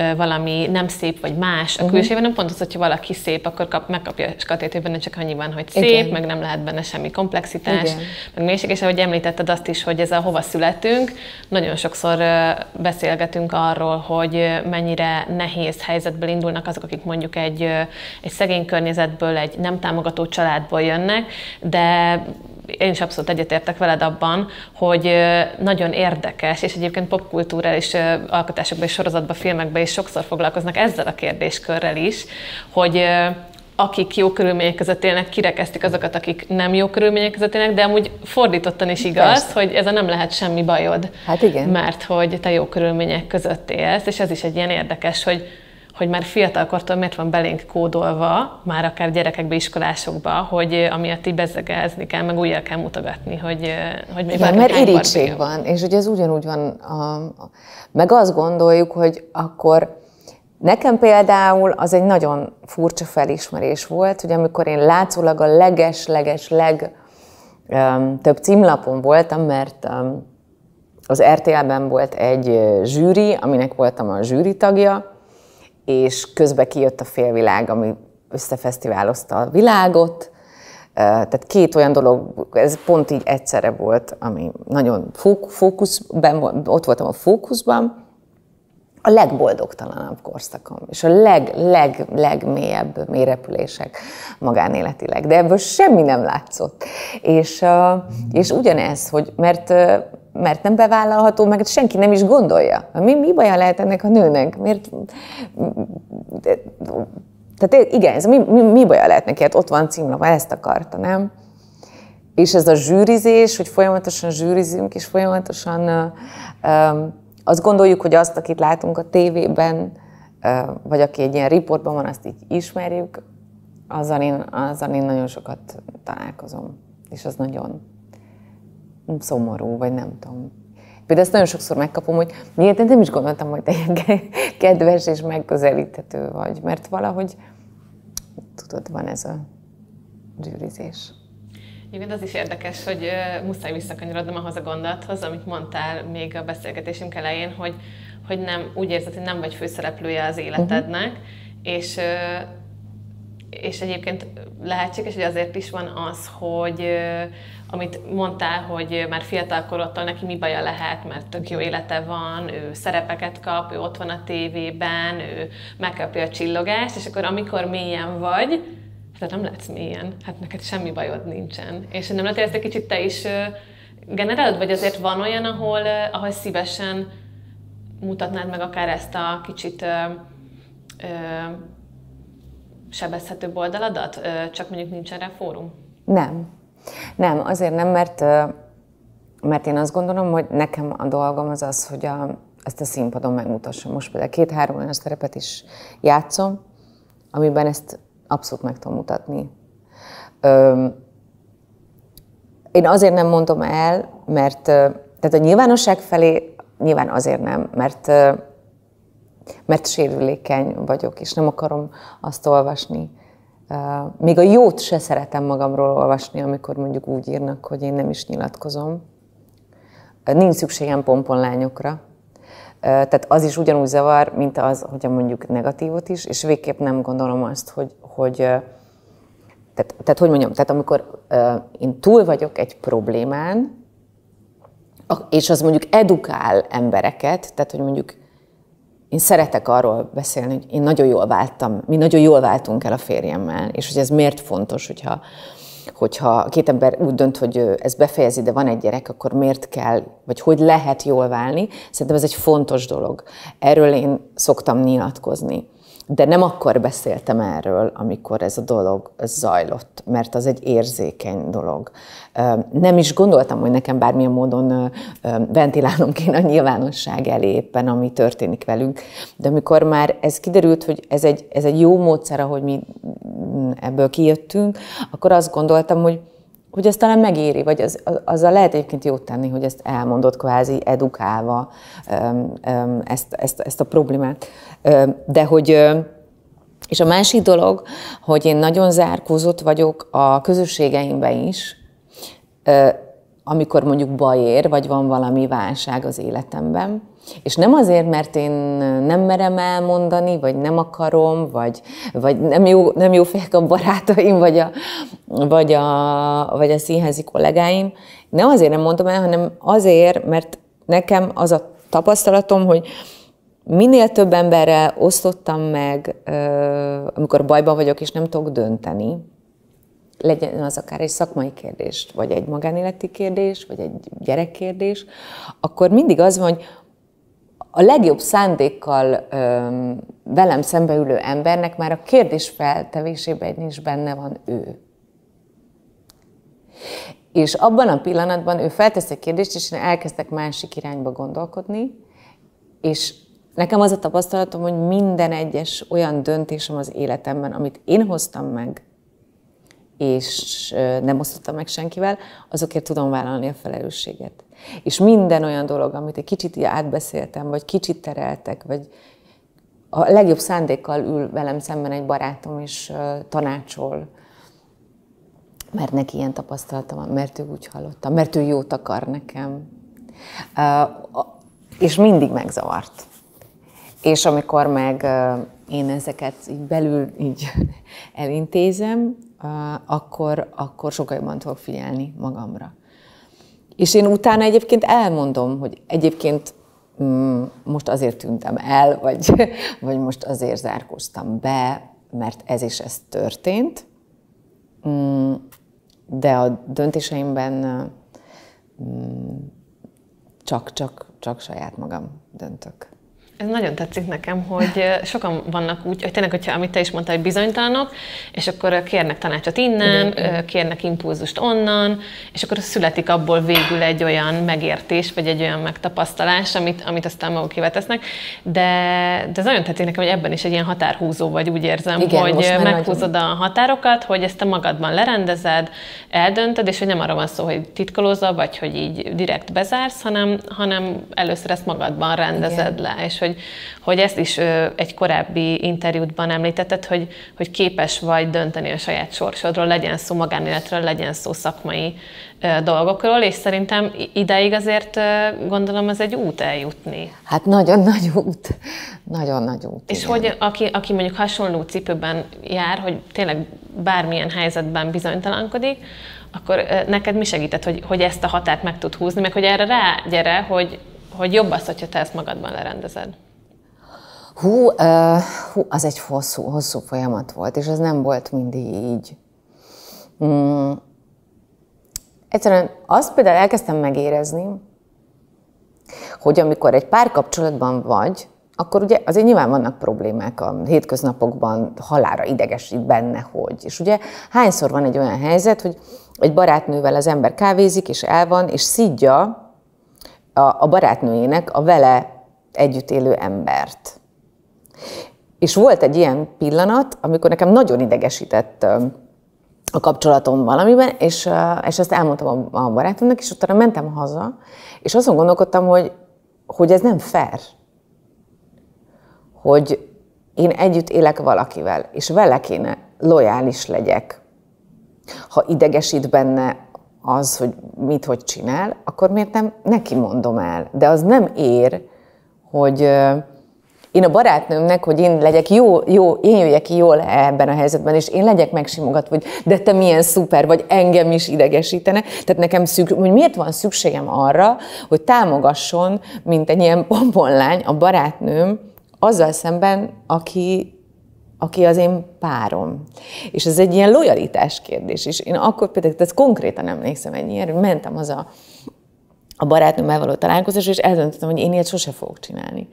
B: ö, valami nem szép, vagy más a uh-huh. külsében, nem pont az, hogyha valaki szép, akkor kap, megkapja skatét, benne csak annyiban, hogy szép, Igen. meg nem lehet benne semmi komplexitás, Igen. meg mélység, és ahogy említetted azt is, hogy ez a hova születünk, nagyon sokszor beszélgetünk arról, hogy mennyire nehéz helyzetből indulnak azok, akik mondjuk egy, egy szegény környezetből, egy nem támogató családból jönnek, de én is abszolút egyetértek veled abban, hogy nagyon érdekes, és egyébként popkultúrális alkotásokban és sorozatban, filmekben is sokszor foglalkoznak ezzel a kérdéskörrel is, hogy akik jó körülmények között élnek, kirekeztik azokat, akik nem jó körülmények között élnek, de amúgy fordítottan is igaz, Persze. hogy ez a nem lehet semmi bajod.
C: Hát igen.
B: Mert hogy te jó körülmények között élsz, és ez is egy ilyen érdekes, hogy hogy már fiatalkortól miért van belénk kódolva, már akár gyerekekbe, iskolásokba, hogy amiatt így bezegezni kell, meg újra kell mutogatni, hogy, hogy
C: még Igen, mert irítség van, és ugye ez ugyanúgy van, a, a, meg azt gondoljuk, hogy akkor Nekem például az egy nagyon furcsa felismerés volt, hogy amikor én látszólag a leges-leges leg um, több címlapon voltam, mert um, az RTL-ben volt egy zsűri, aminek voltam a zsűri tagja, és közben kijött a félvilág, ami összefesztiválozta a világot, tehát két olyan dolog, ez pont így egyszerre volt, ami nagyon fókuszban, ott voltam a fókuszban, a legboldogtalanabb korszakom, és a leg, leg, legmélyebb mélyrepülések magánéletileg. De ebből semmi nem látszott. És, és ugyanez, hogy mert mert nem bevállalható, meg senki nem is gondolja. Mi, mi baja lehet ennek a nőnek? Miért? Tehát igen, ez mi, mi, mi baja lehet neki? Hát ott van címlap, ezt akarta, nem? És ez a zsűrizés, hogy folyamatosan zsűrizünk, és folyamatosan uh, um, azt gondoljuk, hogy azt, akit látunk a tévében, uh, vagy aki egy ilyen riportban van, azt így ismerjük, azzal én, azzal én nagyon sokat találkozom. És az nagyon, szomorú, vagy nem tudom. Például ezt nagyon sokszor megkapom, hogy miért nem is gondoltam, hogy te ilyen kedves és megközelíthető vagy, mert valahogy, tudod, van ez a zsűrizés.
B: Igen, az is érdekes, hogy muszáj visszakanyarodnom ahhoz a gondolathoz, amit mondtál még a beszélgetésünk elején, hogy, hogy nem úgy érzed, hogy nem vagy főszereplője az életednek, uh-huh. és és egyébként lehetséges, hogy azért is van az, hogy amit mondtál, hogy már fiatalkorottól neki mi baja lehet, mert tök jó élete van, ő szerepeket kap, ő ott van a tévében, ő megkapja a csillogást, és akkor amikor mélyen vagy, hát nem lehetsz mélyen, hát neked semmi bajod nincsen. És nem lehet, hogy ezt egy kicsit te is generálod, vagy azért van olyan, ahol, ahol szívesen mutatnád meg akár ezt a kicsit sebezhetőbb oldaladat, csak mondjuk nincs erre fórum?
C: Nem. Nem, azért nem, mert, mert én azt gondolom, hogy nekem a dolgom az az, hogy a, ezt a színpadon megmutassam. Most például két-három olyan szerepet is játszom, amiben ezt abszolút meg tudom mutatni. Én azért nem mondom el, mert tehát a nyilvánosság felé nyilván azért nem, mert, mert sérülékeny vagyok, és nem akarom azt olvasni. Még a jót se szeretem magamról olvasni, amikor mondjuk úgy írnak, hogy én nem is nyilatkozom. Nincs szükségem pomponlányokra. Tehát az is ugyanúgy zavar, mint az, hogyha mondjuk negatívot is, és végképp nem gondolom azt, hogy, hogy tehát, tehát hogy mondjam, tehát amikor én túl vagyok egy problémán, és az mondjuk edukál embereket, tehát hogy mondjuk én szeretek arról beszélni, hogy én nagyon jól váltam, mi nagyon jól váltunk el a férjemmel, és hogy ez miért fontos, hogyha, hogyha két ember úgy dönt, hogy ez befejezi, de van egy gyerek, akkor miért kell, vagy hogy lehet jól válni. Szerintem ez egy fontos dolog. Erről én szoktam nyilatkozni. De nem akkor beszéltem erről, amikor ez a dolog zajlott, mert az egy érzékeny dolog. Nem is gondoltam, hogy nekem bármilyen módon ventilálnom kéne a nyilvánosság elé éppen, ami történik velünk. De amikor már ez kiderült, hogy ez egy, ez egy jó módszer, ahogy mi ebből kijöttünk, akkor azt gondoltam, hogy hogy ezt talán megéri, vagy az, azzal lehet egyébként jót tenni, hogy ezt elmondod kvázi edukálva ezt, ezt, ezt a problémát. De hogy és a másik dolog, hogy én nagyon zárkózott vagyok a közösségeimben is, amikor mondjuk baj ér, vagy van valami válság az életemben. És nem azért, mert én nem merem elmondani, vagy nem akarom, vagy, vagy nem, jó, nem jó fejek a barátaim, vagy a, vagy, a, vagy a színházi kollégáim. Nem azért nem mondom el, hanem azért, mert nekem az a tapasztalatom, hogy minél több emberrel osztottam meg, amikor bajban vagyok, és nem tudok dönteni, legyen az akár egy szakmai kérdés, vagy egy magánéleti kérdés, vagy egy gyerekkérdés, akkor mindig az van, hogy a legjobb szándékkal öm, velem szembeülő embernek már a kérdés feltevésében is benne van ő. És abban a pillanatban ő feltesz egy kérdést, és én elkezdek másik irányba gondolkodni, és nekem az a tapasztalatom, hogy minden egyes olyan döntésem az életemben, amit én hoztam meg, és nem osztottam meg senkivel, azokért tudom vállalni a felelősséget. És minden olyan dolog, amit egy kicsit átbeszéltem, vagy kicsit tereltek, vagy a legjobb szándékkal ül velem szemben egy barátom, és tanácsol, mert neki ilyen tapasztalata van, mert ő úgy hallotta, mert ő jót akar nekem. És mindig megzavart. És amikor meg én ezeket így belül így (laughs) elintézem, akkor, akkor sokkal jobban tudok figyelni magamra. És én utána egyébként elmondom, hogy egyébként mm, most azért tűntem el, vagy, (laughs) vagy most azért zárkóztam be, mert ez is ez történt. Mm, de a döntéseimben mm, csak, csak, csak saját magam döntök.
B: Ez nagyon tetszik nekem, hogy sokan vannak úgy, hogy tényleg, hogyha, amit te is mondtál, hogy bizonytalanok, és akkor kérnek tanácsot innen, Igen. kérnek impulzust onnan, és akkor születik abból végül egy olyan megértés, vagy egy olyan megtapasztalás, amit, amit aztán maguk kivetesznek. De, de ez nagyon tetszik nekem, hogy ebben is egy ilyen határhúzó vagy, úgy érzem, Igen, hogy meghúzod nagyon. a határokat, hogy ezt te magadban lerendezed, eldöntöd, és hogy nem arra van szó, hogy titkolózol, vagy hogy így direkt bezársz, hanem, hanem először ezt magadban rendezed Igen. le, és hogy, hogy ezt is egy korábbi interjútban említetted, hogy, hogy képes vagy dönteni a saját sorsodról, legyen szó magánéletről, legyen szó szakmai dolgokról, és szerintem ideig azért gondolom ez egy út eljutni.
C: Hát nagyon (laughs) nagy út, nagyon nagy út.
B: És igen. hogy aki, aki mondjuk hasonló cipőben jár, hogy tényleg bármilyen helyzetben bizonytalankodik, akkor neked mi segített, hogy, hogy ezt a határt meg tud húzni, meg hogy erre rágyere, hogy, hogy jobb az, hogyha te ezt magadban lerendezed?
C: Hú, uh, hú az egy hosszú, hosszú folyamat volt, és ez nem volt mindig így. Mm. Egyszerűen azt például elkezdtem megérezni, hogy amikor egy párkapcsolatban vagy, akkor ugye azért nyilván vannak problémák a hétköznapokban, halára idegesít benne, hogy. És ugye hányszor van egy olyan helyzet, hogy egy barátnővel az ember kávézik, és el van, és szidja a, a barátnőjének a vele együtt élő embert. És volt egy ilyen pillanat, amikor nekem nagyon idegesített a kapcsolatom valamiben, és, és ezt elmondtam a, barátomnak, és utána mentem haza, és azon gondolkodtam, hogy, hogy ez nem fair. Hogy én együtt élek valakivel, és vele kéne lojális legyek. Ha idegesít benne az, hogy mit, hogy csinál, akkor miért nem neki mondom el? De az nem ér, hogy én a barátnőmnek, hogy én legyek jó, jó, én jöjjek jól ebben a helyzetben, és én legyek megsimogat, vagy de te milyen szuper, vagy engem is idegesítene. Tehát nekem szükség, hogy miért van szükségem arra, hogy támogasson, mint egy ilyen pomponlány a barátnőm, azzal szemben, aki, aki az én párom. És ez egy ilyen lojalitás kérdés. És én akkor például, tehát konkrétan emlékszem egy ilyen, mentem az a, barátnőmmel való találkozás, és eldöntöttem, hogy én ilyet sose fogok csinálni.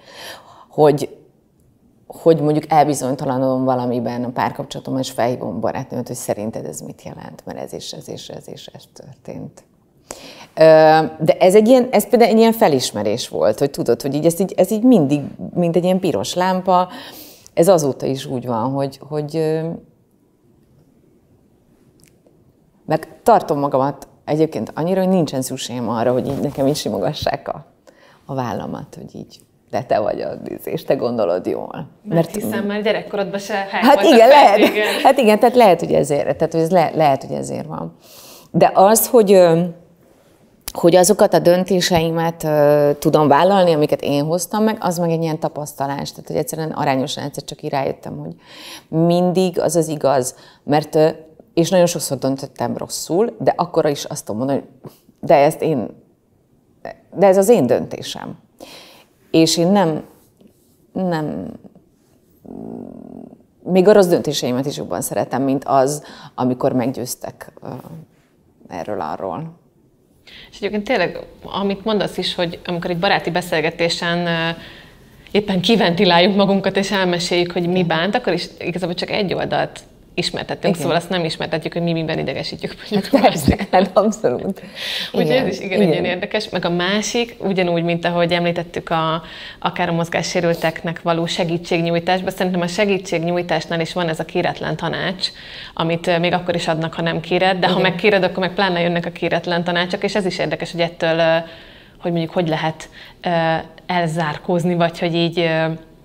C: Hogy, hogy mondjuk elbizonytalanodom valamiben a párkapcsolatomban, és felhívom barátnőmet, hogy szerinted ez mit jelent, mert ez és ez és ez és ez történt. De ez, egy ilyen, ez például egy ilyen felismerés volt, hogy tudod, hogy így ez, így, ez így mindig, mint egy ilyen piros lámpa, ez azóta is úgy van, hogy, hogy meg tartom magamat egyébként annyira, hogy nincsen szükségem arra, hogy így nekem is simogassák a, a vállamat, hogy így de te vagy a és te gondolod jól.
B: Mert, Mert hiszen már gyerekkorodban se
C: Hát igen, lehet. Igen. Hát igen, tehát lehet, hogy ezért, tehát ez le, lehet, hogy ezért van. De az, hogy hogy azokat a döntéseimet uh, tudom vállalni, amiket én hoztam meg, az meg egy ilyen tapasztalás. Tehát, hogy egyszerűen arányosan egyszer csak rájöttem, hogy mindig az az igaz, mert uh, és nagyon sokszor döntöttem rosszul, de akkor is azt tudom mondani, hogy de ezt én, de ez az én döntésem. És én nem, nem, még a rossz döntéseimet is jobban szeretem, mint az, amikor meggyőztek uh, erről arról.
B: És egyébként tényleg, amit mondasz is, hogy amikor egy baráti beszélgetésen éppen kiventiláljuk magunkat, és elmeséljük, hogy mi bánt, akkor is igazából csak egy oldalt ismertettünk, igen. szóval azt nem ismertetjük, hogy mi miben idegesítjük
C: mondjuk hát, (laughs) persze, hát abszolút.
B: Úgyhogy ez is igen, igen, egy ilyen érdekes. Meg a másik, ugyanúgy, mint ahogy említettük a, akár a mozgássérülteknek való segítségnyújtásban, szerintem a segítségnyújtásnál is van ez a kéretlen tanács, amit még akkor is adnak, ha nem kéred, de igen. ha meg kéred, akkor meg pláne jönnek a kéretlen tanácsok, és ez is érdekes, hogy ettől, hogy mondjuk hogy lehet elzárkózni, vagy hogy így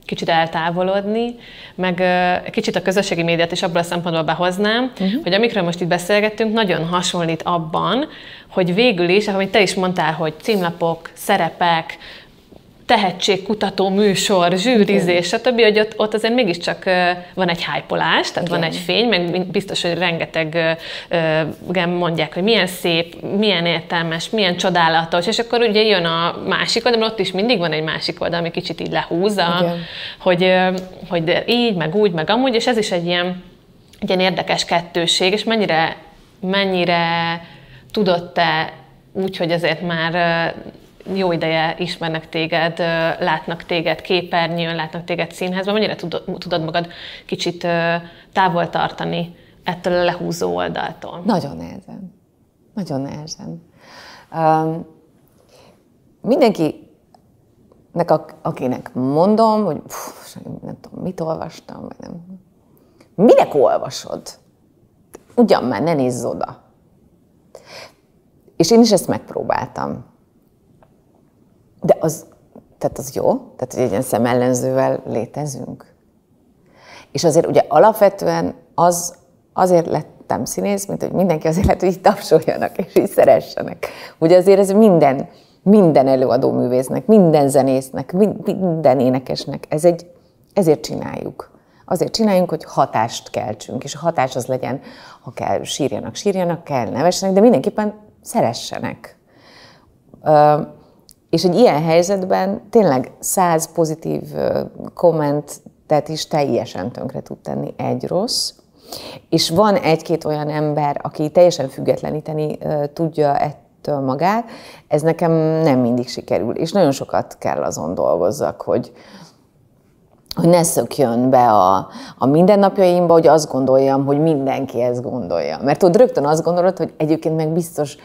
B: kicsit eltávolodni, meg egy kicsit a közösségi médiát is abból a szempontból behoznám, uh-huh. hogy amikről most itt beszélgettünk, nagyon hasonlít abban, hogy végül is, ahogy te is mondtál, hogy címlapok, szerepek, tehetségkutató műsor, zsűrizés, stb., hogy ott, ott azért mégiscsak van egy hypolás, tehát Igen. van egy fény, meg biztos, hogy rengeteg mondják, hogy milyen szép, milyen értelmes, milyen csodálatos, és akkor ugye jön a másik oldal, ott is mindig van egy másik oldal, ami kicsit így lehúzza, hogy, hogy így, meg úgy, meg amúgy, és ez is egy ilyen, egy ilyen érdekes kettőség, és mennyire, mennyire tudott te úgy, hogy azért már jó ideje ismernek téged, látnak téged képernyőn, látnak téged színházban, mennyire tudod, magad kicsit távol tartani ettől a lehúzó oldaltól?
C: Nagyon nehezen. Nagyon nehezen. Um, mindenki akinek mondom, hogy pff, nem tudom, mit olvastam, vagy nem. Minek olvasod? Ugyan már, ne nézz oda. És én is ezt megpróbáltam. De az, tehát az jó? Tehát, egy ilyen szemellenzővel létezünk? És azért ugye alapvetően az, azért lettem színész, mint hogy mindenki azért lehet, hogy így tapsoljanak, és így szeressenek. Ugye azért ez minden, minden előadó művésznek, minden zenésznek, minden énekesnek, ez egy, ezért csináljuk. Azért csináljunk, hogy hatást keltsünk, és a hatás az legyen, ha kell sírjanak, sírjanak, kell nevessenek, de mindenképpen szeressenek. És egy ilyen helyzetben tényleg száz pozitív kommentet is teljesen tönkre tud tenni egy rossz, és van egy-két olyan ember, aki teljesen függetleníteni tudja ettől magát, ez nekem nem mindig sikerül, és nagyon sokat kell azon dolgozzak, hogy, hogy ne szökjön be a, a mindennapjaimba, hogy azt gondoljam, hogy mindenki ezt gondolja. Mert ott rögtön azt gondolod, hogy egyébként meg biztos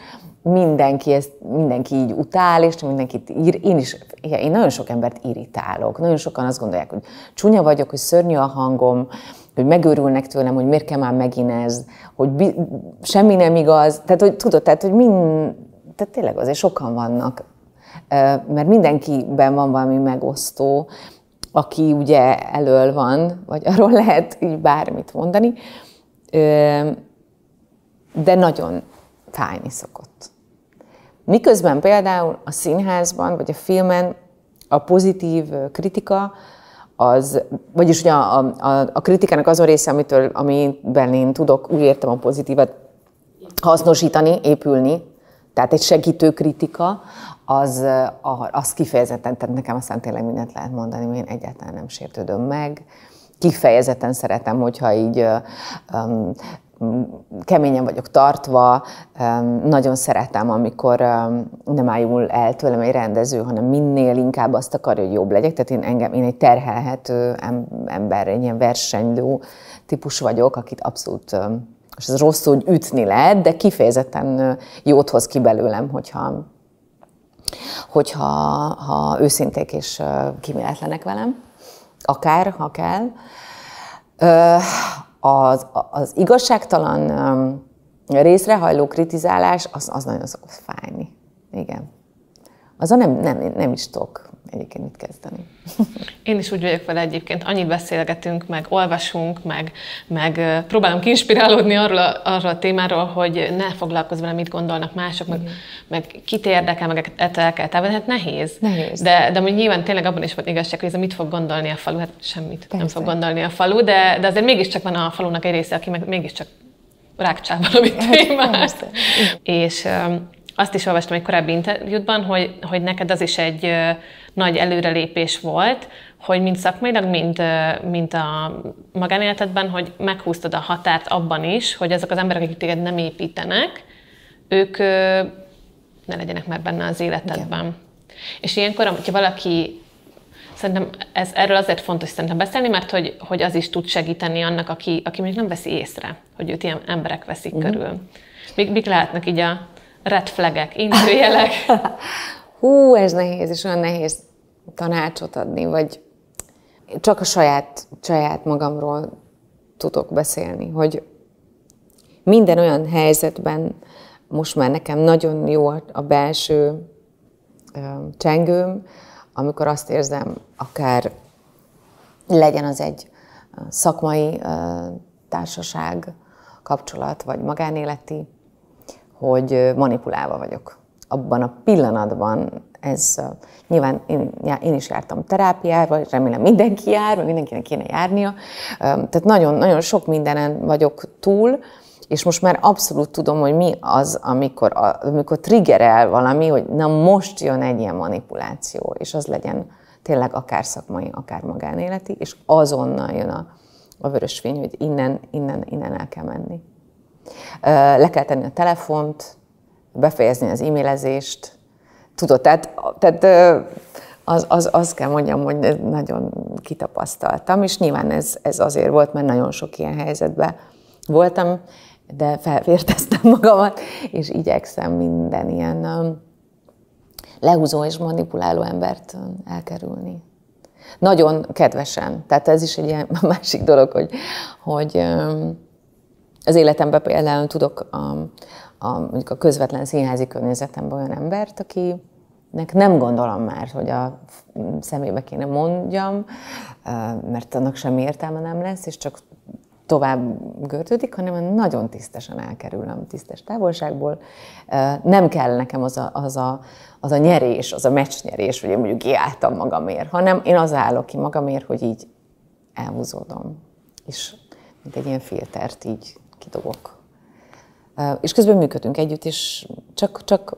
C: mindenki, ezt, mindenki így utál, és mindenkit ír. Én is, én nagyon sok embert irritálok. Nagyon sokan azt gondolják, hogy csúnya vagyok, hogy szörnyű a hangom, hogy megőrülnek tőlem, hogy miért kell már megint ez, hogy bi- semmi nem igaz. Tehát, hogy tudod, tehát, hogy mind, tehát tényleg azért sokan vannak, mert mindenkiben van valami megosztó, aki ugye elől van, vagy (laughs) arról lehet így bármit mondani, de nagyon fájni szokott. Miközben például a színházban, vagy a filmen a pozitív kritika, az, vagyis ugye a, a, a kritikának azon része, amitől, amiben én tudok, úgy értem a pozitívat, hasznosítani, épülni, tehát egy segítő kritika, az, az kifejezetten, tehát nekem aztán tényleg mindent lehet mondani, én egyáltalán nem sértődöm meg. Kifejezetten szeretem, hogyha így um, keményen vagyok tartva, nagyon szeretem, amikor nem ájul el tőlem egy rendező, hanem minél inkább azt akarja, hogy jobb legyek. Tehát én, engem, én egy terhelhető ember, egy ilyen versenylő típus vagyok, akit abszolút és ez rossz, hogy ütni lehet, de kifejezetten jót hoz ki belőlem, hogyha, hogyha ha őszinték és kiméletlenek velem, akár, ha kell. Az, az igazságtalan részrehajló kritizálás, az, az nagyon szokott fájni. Igen. Azon nem, nem, nem is tudok egyébként mit kezdeni.
B: Én is úgy vagyok vele egyébként, annyit beszélgetünk, meg olvasunk, meg, meg próbálom kinspirálódni arról a, arról a témáról, hogy ne foglalkozz vele, mit gondolnak mások, meg, meg kit érdekel, meg ettől el kell távolni. Hát nehéz.
C: nehéz.
B: De, de hogy nyilván tényleg abban is volt igazság, hogy ez mit fog gondolni a falu, hát semmit Persze. nem fog gondolni a falu, de, de azért mégiscsak van a falunak egy része, aki meg mégiscsak rákcsál valami témát. És azt is olvastam egy korábbi interjútban, hogy, hogy neked az is egy nagy előrelépés volt, hogy mind szakmailag, mind, mind a magánéletedben, hogy meghúztad a határt abban is, hogy azok az emberek, akik téged nem építenek, ők ne legyenek már benne az életedben. Igen. És ilyenkor, hogyha valaki Szerintem ez, erről azért fontos szerintem beszélni, mert hogy, hogy az is tud segíteni annak, aki, aki még nem veszi észre, hogy őt ilyen emberek veszik uh-huh. körül. Mik, mik lehetnek így a red flagek, intőjelek? (laughs)
C: Hú, ez nehéz, és olyan nehéz tanácsot adni, vagy csak a saját, saját magamról tudok beszélni, hogy minden olyan helyzetben most már nekem nagyon jó a belső csengőm, amikor azt érzem, akár legyen az egy szakmai társaság, kapcsolat, vagy magánéleti, hogy manipulálva vagyok. Abban a pillanatban ez nyilván én, én is jártam terápiába, és remélem mindenki jár, vagy mindenkinek kéne járnia. Tehát nagyon, nagyon sok mindenen vagyok túl, és most már abszolút tudom, hogy mi az, amikor, amikor triggerel valami, hogy na most jön egy ilyen manipuláció, és az legyen tényleg akár szakmai, akár magánéleti, és azonnal jön a, a vörös fény, hogy innen, innen, innen el kell menni. Le kell tenni a telefont, befejezni az e-mailezést, tudod, tehát, tehát az, az, az kell mondjam, hogy nagyon kitapasztaltam, és nyilván ez, ez azért volt, mert nagyon sok ilyen helyzetben voltam, de felvérteztem (laughs) magamat, és igyekszem minden ilyen lehúzó és manipuláló embert elkerülni. Nagyon kedvesen. Tehát ez is egy ilyen (laughs) másik dolog, hogy, hogy az életemben például tudok a, mondjuk a közvetlen színházi környezetemben olyan embert, akinek nem gondolom már, hogy a szemébe kéne mondjam, mert annak semmi értelme nem lesz, és csak tovább gördődik, hanem nagyon tisztesen elkerülöm tisztes távolságból. Nem kell nekem az a, az a, az a nyerés, az a meccsnyerés, hogy én mondjuk kiálltam magamért, hanem én az állok ki magamért, hogy így elhúzódom. És mint egy ilyen filtert így kidobok. És közben működünk együtt, és csak, csak,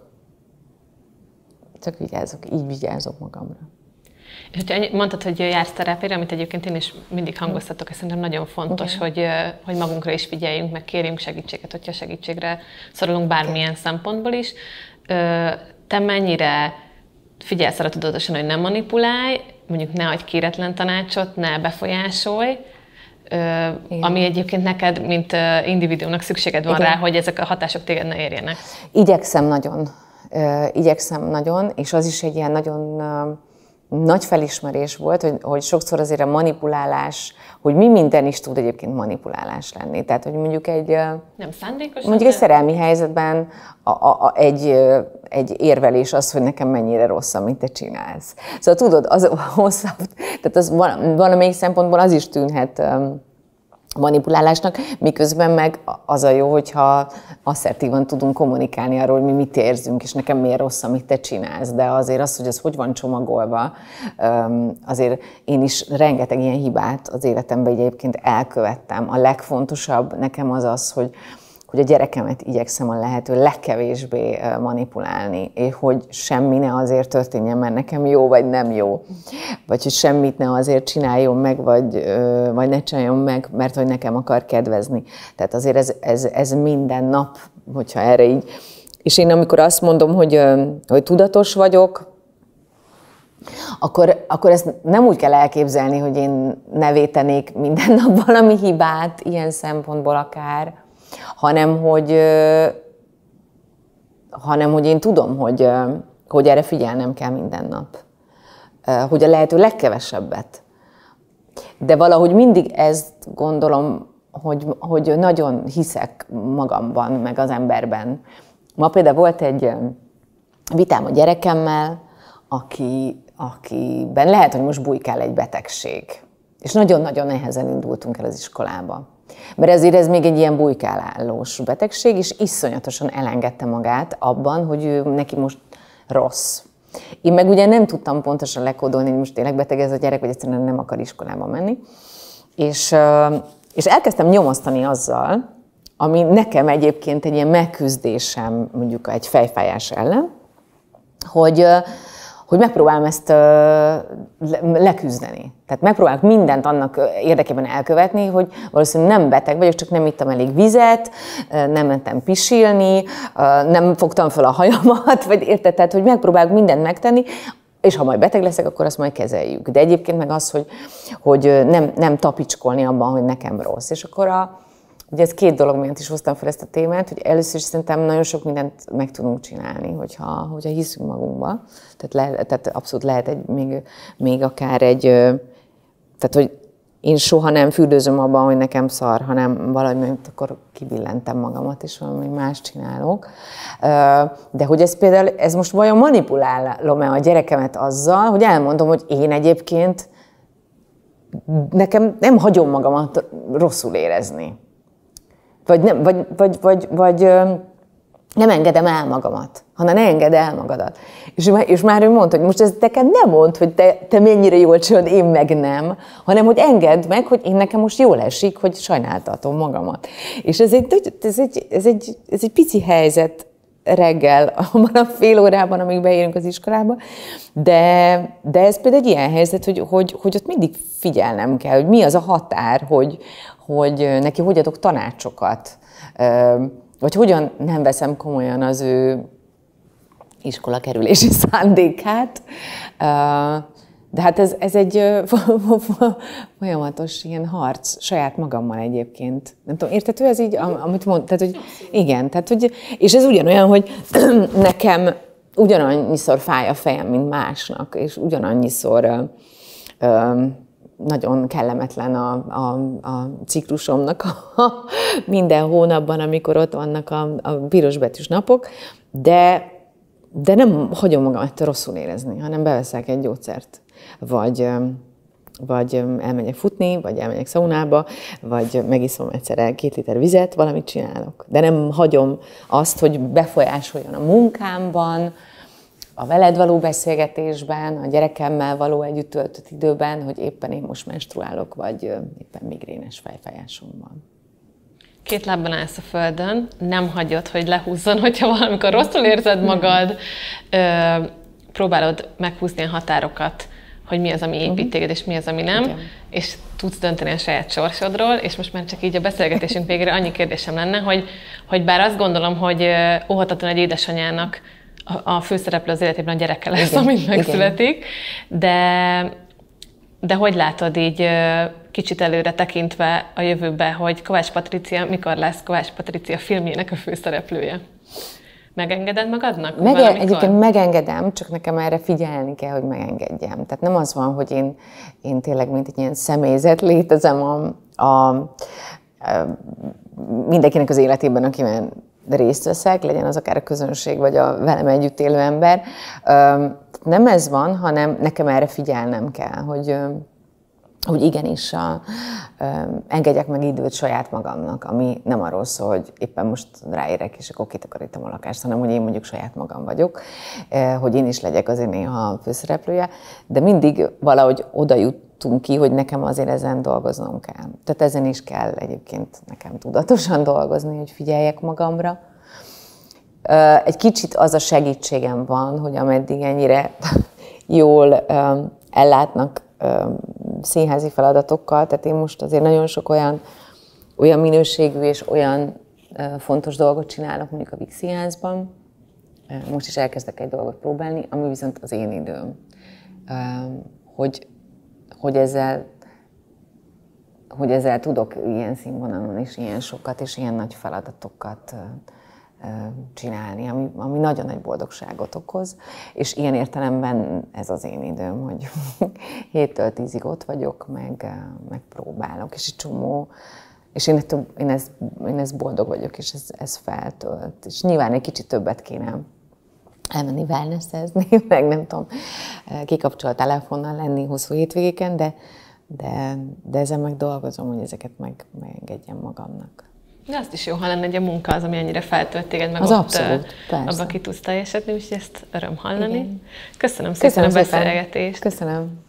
C: csak vigyázok, így vigyázok magamra.
B: És hogyha mondtad, hogy jársz terápiára, amit egyébként én is mindig hangoztatok, és szerintem nagyon fontos, hogy, hogy magunkra is figyeljünk, meg kérjünk segítséget, hogyha segítségre szorulunk bármilyen okay. szempontból is. Te mennyire figyelsz arra tudatosan, hogy nem manipulálj, mondjuk ne adj kéretlen tanácsot, ne befolyásolj, igen. ami egyébként neked, mint individuumnak szükséged van Igen. rá, hogy ezek a hatások téged ne érjenek.
C: Igyekszem nagyon. Igyekszem nagyon, és az is egy ilyen nagyon nagy felismerés volt, hogy, hogy sokszor azért a manipulálás, hogy mi minden is tud egyébként manipulálás lenni. Tehát, hogy mondjuk egy...
B: Nem szándékos?
C: Mondjuk egy szerelmi helyzetben a, a, a, egy, egy érvelés az, hogy nekem mennyire rossz, amit te csinálsz. Szóval tudod, az hosszabb, tehát az valamelyik szempontból az is tűnhet manipulálásnak, miközben meg az a jó, hogyha asszertívan tudunk kommunikálni arról, hogy mi mit érzünk, és nekem miért rossz, amit te csinálsz, de azért az, hogy ez hogy van csomagolva, azért én is rengeteg ilyen hibát az életemben egyébként elkövettem. A legfontosabb nekem az az, hogy, hogy a gyerekemet igyekszem a lehető legkevésbé manipulálni, és hogy semmi ne azért történjen, mert nekem jó vagy nem jó, vagy hogy semmit ne azért csináljon meg, vagy, vagy ne csináljon meg, mert hogy nekem akar kedvezni. Tehát azért ez, ez, ez minden nap, hogyha erre így. És én amikor azt mondom, hogy, hogy tudatos vagyok, akkor, akkor ezt nem úgy kell elképzelni, hogy én nevétenék minden nap valami hibát, ilyen szempontból akár, hanem hogy, hanem hogy én tudom, hogy, hogy erre figyelnem kell minden nap. Hogy a lehető legkevesebbet. De valahogy mindig ezt gondolom, hogy, hogy nagyon hiszek magamban, meg az emberben. Ma például volt egy vitám a gyerekemmel, aki, akiben lehet, hogy most bujkál egy betegség. És nagyon-nagyon nehezen indultunk el az iskolába. Mert ezért ez még egy ilyen bujkálálós betegség, és iszonyatosan elengedte magát abban, hogy ő neki most rossz. Én meg ugye nem tudtam pontosan lekódolni, hogy most tényleg beteg ez a gyerek, vagy egyszerűen nem akar iskolába menni. És, és elkezdtem nyomasztani azzal, ami nekem egyébként egy ilyen megküzdésem, mondjuk egy fejfájás ellen, hogy, hogy megpróbálom ezt leküzdeni. Tehát megpróbálok mindent annak érdekében elkövetni, hogy valószínűleg nem beteg vagyok, csak nem ittam elég vizet, nem mentem pisilni, nem fogtam fel a hajamat, vagy érted? Tehát, hogy megpróbálok mindent megtenni, és ha majd beteg leszek, akkor azt majd kezeljük. De egyébként meg az, hogy, hogy nem, nem tapicskolni abban, hogy nekem rossz. És akkor a, Ugye ez két dolog miatt is hoztam fel ezt a témát, hogy először is szerintem nagyon sok mindent meg tudunk csinálni, hogyha, hogyha hiszünk magunkba. Tehát, le, tehát abszolút lehet egy, még, még akár egy, tehát hogy én soha nem fürdőzöm abban, hogy nekem szar, hanem valahogy akkor kibillentem magamat, és valami más csinálok. De hogy ez például, ez most vajon manipulálom-e a gyerekemet azzal, hogy elmondom, hogy én egyébként nekem nem hagyom magamat rosszul érezni. Vagy, nem, vagy, vagy, vagy, vagy nem engedem el magamat, hanem ne engedd el magadat. És, és már ő mondta, hogy most ez neked nem mond, hogy te, te mennyire jól csinálod, én meg nem, hanem hogy engedd meg, hogy én nekem most jól esik, hogy sajnáltatom magamat. És ez egy, ez egy, ez egy, ez egy pici helyzet reggel, (laughs) abban a fél órában, amíg beérünk az iskolába, de, de ez például egy ilyen helyzet, hogy, hogy, hogy ott mindig figyelnem kell, hogy mi az a határ, hogy, hogy neki hogy adok tanácsokat, vagy hogyan nem veszem komolyan az ő iskola kerülési (laughs) szándékát. De hát ez, ez egy (laughs) folyamatos ilyen harc saját magammal egyébként. Nem tudom, értető ez így, amit mond, tehát, hogy igen, tehát, hogy, és ez ugyanolyan, hogy (clears throat) nekem ugyanannyiszor fáj a fejem, mint másnak, és ugyanannyiszor nagyon kellemetlen a, a, a ciklusomnak a, minden hónapban, amikor ott vannak a, a pirosbetűs napok, de, de nem hagyom magam ettől rosszul érezni, hanem beveszek egy gyógyszert, vagy, vagy elmegyek futni, vagy elmegyek szaunába, vagy megiszom egyszer két liter vizet, valamit csinálok. De nem hagyom azt, hogy befolyásoljon a munkámban, a veled való beszélgetésben, a gyerekemmel való együtt töltött időben, hogy éppen én most menstruálok, vagy éppen migrénes fejfájásom van.
B: Két lábban állsz a földön, nem hagyod, hogy lehúzzon, hogyha valamikor rosszul érzed magad, ö, próbálod meghúzni a határokat, hogy mi az, ami épít mhm. téged, és mi az, ami nem, Igen. és tudsz dönteni a saját sorsodról, és most már csak így a beszélgetésünk végére annyi kérdésem lenne, hogy, hogy bár azt gondolom, hogy óhatatlan egy édesanyának a főszereplő az életében a gyereke lesz, igen, amint megszületik, de, de hogy látod így kicsit előre tekintve a jövőbe, hogy Kovács Patricia mikor lesz Kovács Patricia filmjének a főszereplője? Megengeded magadnak?
C: Mege- egyébként megengedem, csak nekem erre figyelni kell, hogy megengedjem. Tehát nem az van, hogy én, én tényleg mint egy ilyen személyzet létezem a, a, a mindenkinek az életében, akiben részt veszek, legyen az akár a közönség, vagy a velem együtt élő ember. Nem ez van, hanem nekem erre figyelnem kell, hogy hogy igenis a, ö, engedjek meg időt saját magamnak, ami nem arról szól, hogy éppen most ráérek, és akkor kitakarítom a lakást, hanem hogy én mondjuk saját magam vagyok, ö, hogy én is legyek azért néha a főszereplője, de mindig valahogy oda jutunk ki, hogy nekem azért ezen dolgoznom kell. Tehát ezen is kell egyébként nekem tudatosan dolgozni, hogy figyeljek magamra. Egy kicsit az a segítségem van, hogy ameddig ennyire (laughs) jól ellátnak színházi feladatokkal, tehát én most azért nagyon sok olyan, olyan minőségű és olyan fontos dolgot csinálok mondjuk a Vix Színházban, most is elkezdek egy dolgot próbálni, ami viszont az én időm. Hogy, hogy ezzel hogy ezzel tudok ilyen színvonalon és ilyen sokat és ilyen nagy feladatokat csinálni, ami, ami nagyon nagy boldogságot okoz, és ilyen értelemben ez az én időm, hogy (laughs) héttől tízig ott vagyok, meg, meg próbálok, és egy csomó, és én, én, ez, én ez boldog vagyok, és ez, ez feltölt. És nyilván egy kicsit többet kéne elmenni wellnessezni, (laughs) meg nem tudom, kikapcsolt telefonnal lenni hosszú hétvégéken, de, de, de ezen meg dolgozom, hogy ezeket meg, megengedjem magamnak.
B: De azt is jó, ha lenne, a munka az, ami annyira feltölt téged, meg
C: az
B: ott
C: abszolút,
B: abba ki tudsz teljesedni, úgyhogy ezt öröm hallani.
C: Igen.
B: Köszönöm szépen
C: Köszönöm
B: a beszélgetést.
C: Köszönöm.